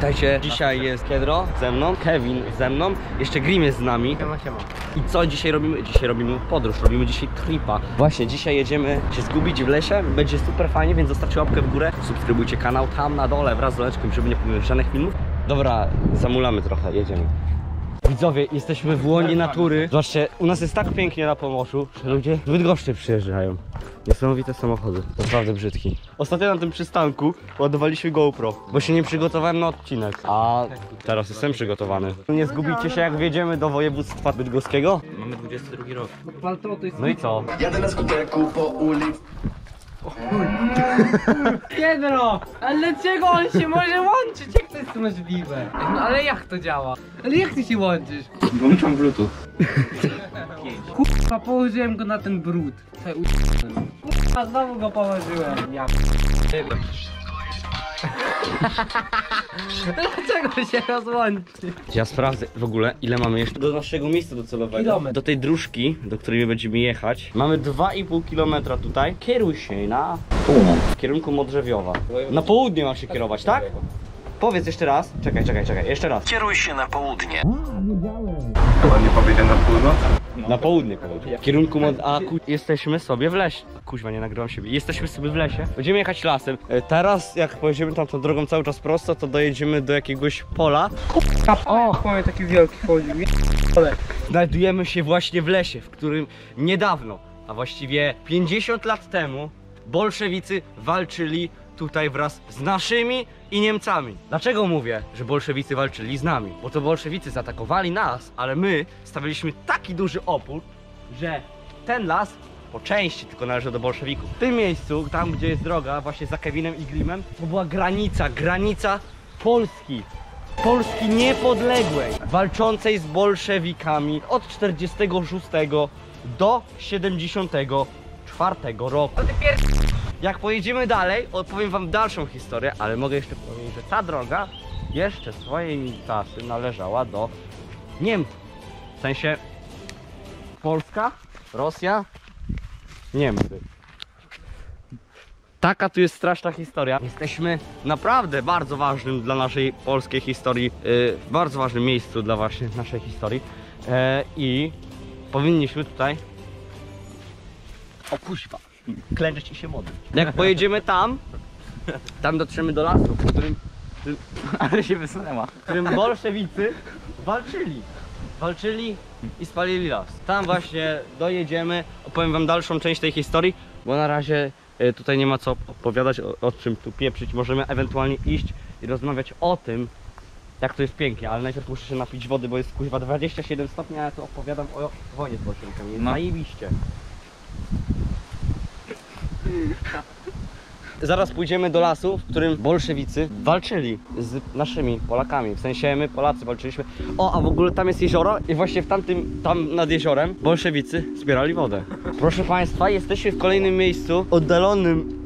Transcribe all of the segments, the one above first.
Witajcie, dzisiaj jest Kedro ze mną, Kevin ze mną, jeszcze Grim jest z nami. Siema, siema. I co dzisiaj robimy? Dzisiaj robimy podróż, robimy dzisiaj tripa. Właśnie, dzisiaj jedziemy się zgubić w lesie, będzie super fajnie, więc zostawcie łapkę w górę, subskrybujcie kanał tam na dole wraz z dzwoneczkiem, żeby nie pomylić żadnych filmów. Dobra, zamulamy trochę, jedziemy. Widzowie, jesteśmy w łonie natury. Zobaczcie, u nas jest tak pięknie na Pomorzu, że ludzie z Bydgoszczy przyjeżdżają. Niesamowite samochody, naprawdę brzydki. Ostatnio na tym przystanku ładowaliśmy GoPro, bo się nie przygotowałem na odcinek, a teraz jestem przygotowany. Nie zgubicie się jak wjedziemy do województwa bydgoskiego? Mamy 22 rok. No i co? Jadę na skuterku po ulicy. Piedro! Ale dlaczego on się może łączyć? Jak to jest możliwe? No ale jak to działa? Ale jak ty się łączysz? Włączam bluetooth. Kurwa, położyłem go na ten brud. Kurwa, znowu go położyłem. Ja Dlaczego się rozłączy? Ja sprawdzę w ogóle ile mamy jeszcze do naszego miejsca docelowego. Kilometr. Do tej dróżki, do której my będziemy jechać. Mamy 2,5 km tutaj. Kieruj się na w kierunku Modrzewiowa. Na południe mam się kierować, tak? Powiedz jeszcze raz. Czekaj, czekaj, czekaj. Jeszcze raz. Kieruj się na południe. Chyba nie powiedział na północ? Na południe południe. W kierunku mod... A ku... jesteśmy sobie w lesie. Kuźwa, nie nagrywam siebie. Jesteśmy sobie w lesie. Będziemy jechać lasem. E, Teraz jak pojedziemy tam tą drogą cały czas prosto, to dojedziemy do jakiegoś pola. O, mamy taki wielki chodził. Znajdujemy się właśnie w lesie, w którym niedawno, a właściwie 50 lat temu, bolszewicy walczyli tutaj wraz z naszymi i Niemcami. Dlaczego mówię, że bolszewicy walczyli z nami? Bo to bolszewicy zaatakowali nas, ale my stawialiśmy taki duży opór, że ten las po części tylko należy do bolszewików. W tym miejscu, tam gdzie jest droga, właśnie za Kevinem i Grimem, to była granica, granica Polski. Polski niepodległej, walczącej z bolszewikami od 46 do 74 roku. Jak pojedziemy dalej, opowiem wam dalszą historię, ale mogę jeszcze powiedzieć, że ta droga jeszcze swojej czasy należała do Niemców. W sensie Polska, Rosja, Niemcy. Taka tu jest straszna historia. Jesteśmy naprawdę bardzo ważnym dla naszej polskiej historii, yy, bardzo ważnym miejscu dla właśnie naszej historii e, i powinniśmy tutaj o klęczeć i się modlić. Jak pojedziemy tam, tam dotrzemy do lasu, w którym, Ale się wysunęła. w którym bolszewicy walczyli. Walczyli i spalili las. Tam właśnie dojedziemy, opowiem wam dalszą część tej historii, bo na razie e, tutaj nie ma co opowiadać, o, o czym tu pieprzyć. Możemy ewentualnie iść i rozmawiać o tym, jak to jest pięknie, ale najpierw muszę się napić wody, bo jest kuźwa 27 stopni, a ja tu opowiadam o wojnie z bolszewikami. No. Zajebiście. Zaraz pójdziemy do lasu, w którym bolszewicy walczyli z naszymi Polakami. W sensie my Polacy walczyliśmy. O, a w ogóle tam jest jezioro i właśnie w tamtym, tam nad jeziorem bolszewicy zbierali wodę. Proszę Państwa, jesteśmy w kolejnym miejscu oddalonym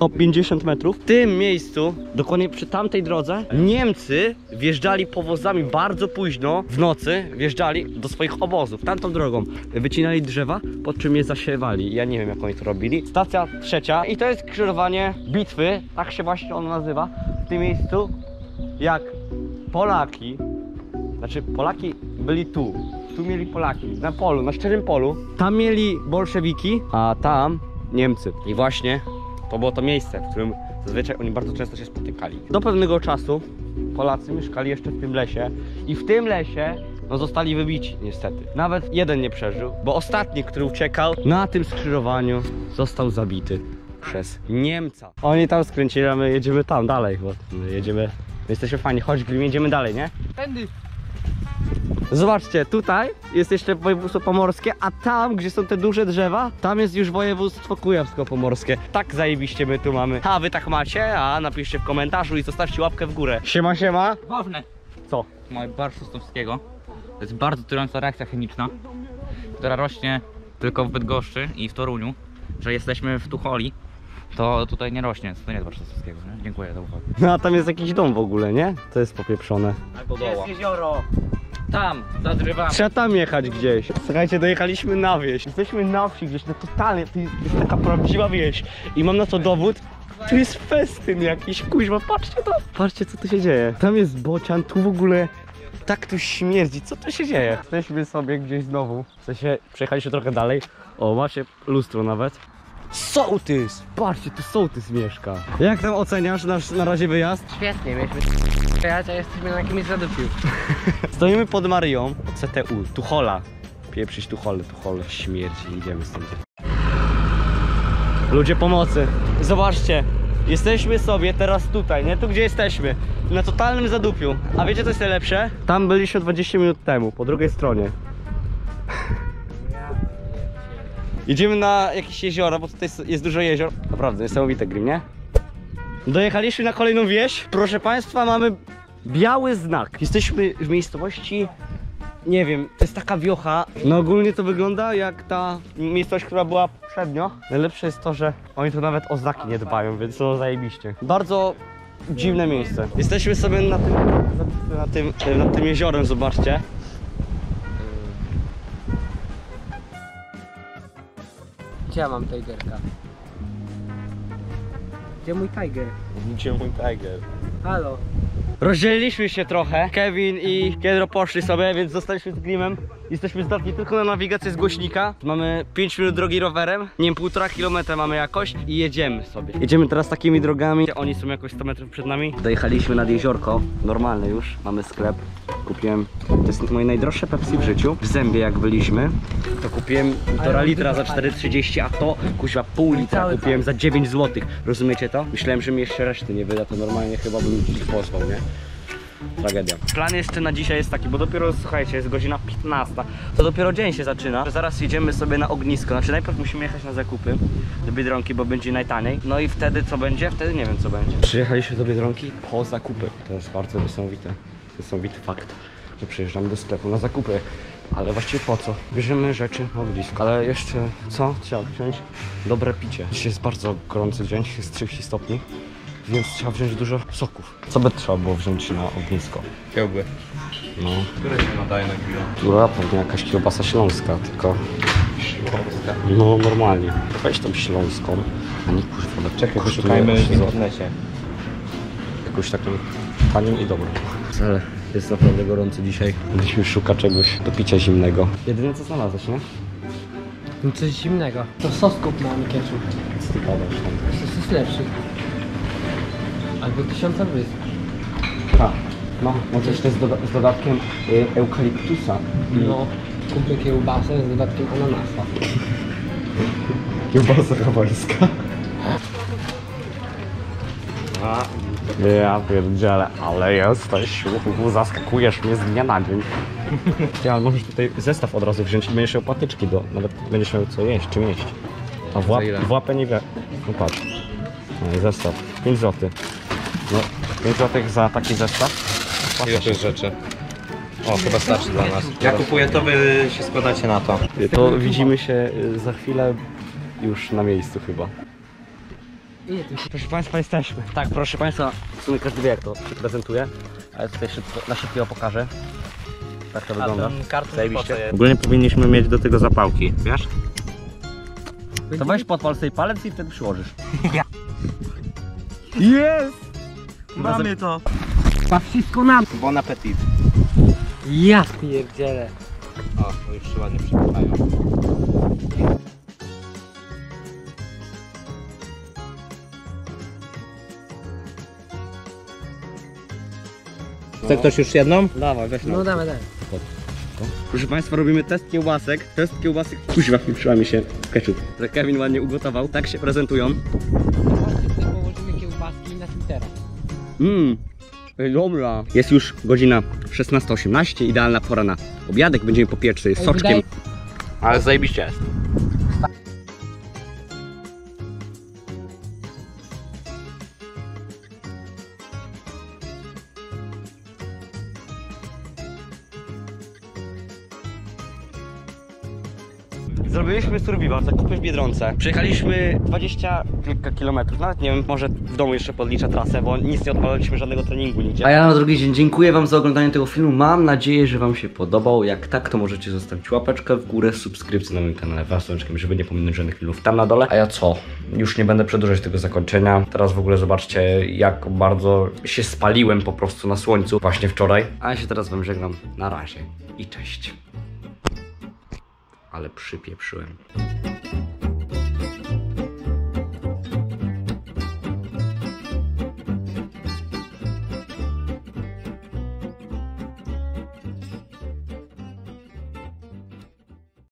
o 50 metrów. W tym miejscu, dokładnie przy tamtej drodze, Niemcy wjeżdżali powozami bardzo późno w nocy, wjeżdżali do swoich obozów. Tamtą drogą wycinali drzewa, po czym je zasiewali. Ja nie wiem, jak oni to robili. Stacja trzecia i to jest krzyżowanie bitwy, tak się właśnie ono nazywa. W tym miejscu, jak Polaki, znaczy Polaki byli tu. Tu mieli Polaki, na polu, na szczerym polu. Tam mieli bolszewiki, a tam Niemcy. I właśnie to było to miejsce, w którym zazwyczaj oni bardzo często się spotykali. Do pewnego czasu Polacy mieszkali jeszcze w tym lesie i w tym lesie no, zostali wybici niestety. Nawet jeden nie przeżył, bo ostatni, który uciekał na tym skrzyżowaniu został zabity przez Niemca. Oni tam skręcili, a my jedziemy tam dalej, bo my jedziemy, my jesteśmy fajni. Chodź Grim, jedziemy dalej, nie? Tędy. Zobaczcie, tutaj jest jeszcze województwo pomorskie, a tam, gdzie są te duże drzewa, tam jest już województwo kujawsko-pomorskie. Tak zajebiście my tu mamy. A wy tak macie? A napiszcie w komentarzu i zostawcie łapkę w górę. Siema, siema. Ważne. Co? Mamy bar Sosnowskiego. To jest bardzo trująca reakcja chemiczna, która rośnie tylko w Bydgoszczy i w Toruniu, że jesteśmy w Tucholi, to tutaj nie rośnie, to nie jest bar Sosnowskiego, nie? Dziękuję za uwagę. No a tam jest jakiś dom w ogóle, nie? To jest popieprzone. Albo doła. jezioro. Tam, za drzewami. Trzeba tam jechać gdzieś. Słuchajcie, dojechaliśmy na wieś. Jesteśmy na wsi gdzieś, no totalnie, to jest taka prawdziwa wieś. I mam na to dowód, Tu jest festyn jakiś, kuźwa, patrzcie to. Patrzcie co tu się dzieje. Tam jest bocian, tu w ogóle tak tu śmierdzi. Co tu się dzieje? Jesteśmy sobie gdzieś znowu. W sensie przejechaliśmy trochę dalej. O, macie lustro nawet. Sołtys! Patrzcie, tu sołtys mieszka. Jak tam oceniasz nasz na razie wyjazd? Świetnie, mieliśmy jechać, a jesteśmy na jakimś zadupiu. Stoimy pod Marią, CTU, Tuchola. Pieprzyć Tuchole, Tuchole, śmierci, idziemy stąd. Ludzie pomocy, zobaczcie, jesteśmy sobie teraz tutaj, nie? Tu gdzie jesteśmy, na totalnym zadupiu. A wiecie co jest najlepsze? Tam byliśmy 20 minut temu, po drugiej stronie. Idziemy na jakieś jezioro, bo tutaj jest dużo jezior. Naprawdę, niesamowite grim, nie? Dojechaliśmy na kolejną wieś. Proszę Państwa, mamy biały znak. Jesteśmy w miejscowości, nie wiem, to jest taka wiocha. No ogólnie to wygląda jak ta miejscowość, która była poprzednio. Najlepsze jest to, że oni tu nawet o znaki nie dbają, więc no zajebiście. Bardzo dziwne miejsce. Jesteśmy sobie na tym, na tym, nad tym jeziorem, zobaczcie. Gdzie ja mam Tigerka? Gdzie mój Tiger? Gdzie mój tiger? Halo. Rozdzieliliśmy się trochę. Kevin i Kedro poszli sobie, więc zostaliśmy z Grimem. Jesteśmy zdatni tylko na nawigację z głośnika. Mamy 5 minut drogi rowerem, nie wiem, półtora kilometra mamy jakoś i jedziemy sobie. Jedziemy teraz takimi drogami, oni są jakoś 100 metrów przed nami. Dojechaliśmy nad jeziorko, normalne już, mamy sklep. Kupiłem, to jest moje najdroższe Pepsi w życiu. W zębie jak byliśmy, to kupiłem półtora litra za dużo 4,30, a to kuźwa pół litra kupiłem za 9 zł. Rozumiecie to? Myślałem, że mi jeszcze reszty nie wyda, to normalnie chyba bym ich pozwał, nie? Tragedia. Plan jeszcze na dzisiaj jest taki, bo dopiero, słuchajcie, jest godzina 15, to dopiero dzień się zaczyna, że zaraz jedziemy sobie na ognisko, znaczy najpierw musimy jechać na zakupy do Biedronki, bo będzie najtaniej, no i wtedy co będzie? Wtedy nie wiem co będzie. Przyjechaliśmy do Biedronki po zakupy, to jest bardzo niesamowite, niesamowity fakt, że przyjeżdżamy do sklepu na zakupy. Ale właściwie po co? Bierzemy rzeczy na ognisko. Ale jeszcze co? Trzeba wziąć dobre picie. Dzisiaj jest bardzo gorący dzień, jest 30 stopni. Więc trzeba wziąć dużo soków. Co by trzeba było wziąć na ognisko? Kiełby. No, Które się nadaje na grilla? która pewnie jakaś kiełbasa śląska, tylko Śląska. no normalnie. Weź tą śląską, a nie kurwa. Czekaj, kosztuje wyszukajmy w 3 zł. internecie. Jakąś taką tanią i dobrą. Ale jest naprawdę gorąco dzisiaj. Musimy szukać czegoś do picia zimnego. Jedyne co znalazłeś, nie? No coś zimnego. To sos kupnąłem ketchup. Co ty gadasz tam? Sos jest lepszy. Albo tysiąca wysp. Tak. No, może jeszcze z, doda z dodatkiem y, eukaliptusa. No. Kupię kiełbasę z dodatkiem ananasa. Kiełbasa hawajska. A, ja pierdzielę, ale jesteś, uhu, zaskakujesz mnie z dnia na dzień. Ty, ale możesz tutaj zestaw od razu wziąć i będziesz miał patyczki do, nawet będziesz miał co jeść, czym jeść. A w, łap, ile? w łapę nie wie. No patrz. No zestaw. 5 zł. No, 5 zł za taki zestaw. Ile to jest rzeczy? O, chyba starczy dla nas. Ja kupuję to, wy się składacie na to. To widzimy się y, za chwilę już na miejscu chyba. Proszę Państwa, jesteśmy. Tak, proszę Państwa, w sumie każdy wie jak to się prezentuje, ale tutaj szybko, na szybkiego pokażę. Tak to wygląda. Zajebiście. Ogólnie powinniśmy mieć do tego zapałki, wiesz? To weź podpal sobie palec i wtedy przyłożysz. Jest! Mamy to! Ma wszystko nam. Bon appetit. Ja pierdzielę. O, to już się ładnie przepychają. Chce ktoś już jedną? Dawaj, weź No damy, damy. Proszę Państwa, robimy test kiełbasek. Test kiełbasek. Kuźwa, wpiprzyła mi się ketchup. Że Kevin ładnie ugotował. Tak się prezentują. Położymy kiełbaski na Twittera. Mmm, dobra. Jest już godzina 16.18, idealna pora na obiadek. Będziemy po pierwszej z Ej, soczkiem. wydaje- Ale zajebiście jest. Zrobiliśmy survival, zakupy w Biedronce. Przejechaliśmy 20 kilka kilometrów, nawet nie wiem, może w domu jeszcze podliczę trasę, bo nic nie odpalaliśmy żadnego treningu nigdzie. A ja na drugi dzień dziękuję wam za oglądanie tego filmu. Mam nadzieję, że wam się podobał. Jak tak, to możecie zostawić łapeczkę w górę, subskrypcję na moim kanale Wasączkiem, żeby nie pominąć żadnych filmów tam na dole. A ja co? Już nie będę przedłużać tego zakończenia. Teraz w ogóle zobaczcie, jak bardzo się spaliłem po prostu na słońcu właśnie wczoraj. A ja się teraz wam żegnam. Na razie i cześć. Ale przypieprzyłem.